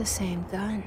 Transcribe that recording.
The same gun.